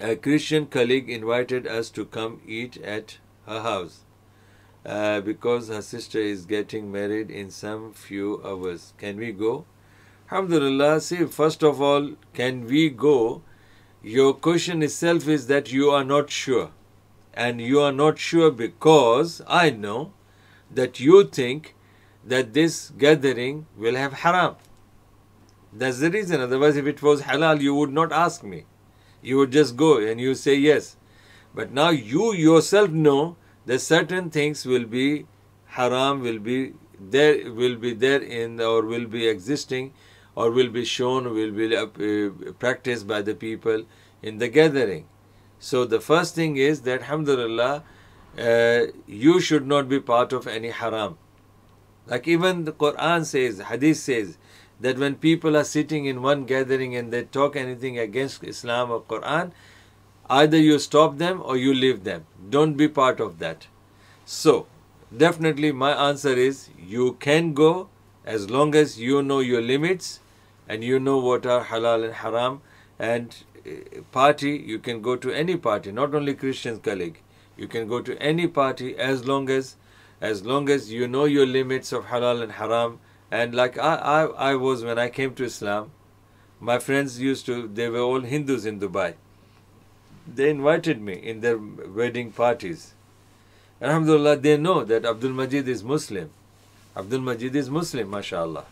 a Christian colleague invited us to come eat at her house uh, because her sister is getting married in some few hours. Can we go? Alhamdulillah, see, first of all, can we go? Your question itself is that you are not sure. And you are not sure because I know that you think that this gathering will have haram. That's the reason. Otherwise, if it was halal, you would not ask me. You would just go and you say yes. But now you yourself know that certain things will be haram, will be there, will be there in or will be existing, or will be shown, will be uh, uh, practiced by the people in the gathering. So the first thing is that, alhamdulillah, uh, you should not be part of any haram. Like even the Quran says, Hadith says, that when people are sitting in one gathering and they talk anything against Islam or Quran, either you stop them or you leave them. Don't be part of that. So, definitely my answer is you can go as long as you know your limits and you know what are halal and haram and uh, party you can go to any party not only christian colleague you can go to any party as long as as long as you know your limits of halal and haram and like I, I, I was when I came to Islam, my friends used to, they were all Hindus in Dubai. They invited me in their wedding parties. Alhamdulillah, they know that Abdul Majid is Muslim. Abdul Majid is Muslim, mashallah.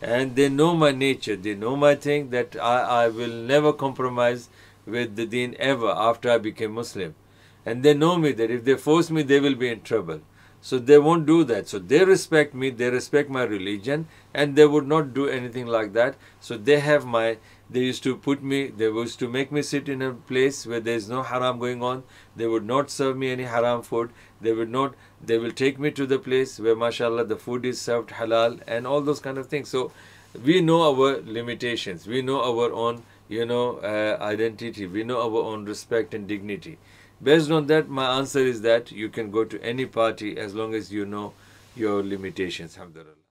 And they know my nature, they know my thing that I, I will never compromise with the deen ever after I became Muslim. And they know me that if they force me, they will be in trouble. So they won't do that. So they respect me, they respect my religion, and they would not do anything like that. So they have my, they used to put me, they used to make me sit in a place where there is no haram going on. They would not serve me any haram food. They would not, they will take me to the place where, mashallah, the food is served halal and all those kind of things. So we know our limitations. We know our own, you know, uh, identity. We know our own respect and dignity. Based on that, my answer is that you can go to any party as long as you know your limitations. Alhamdulillah.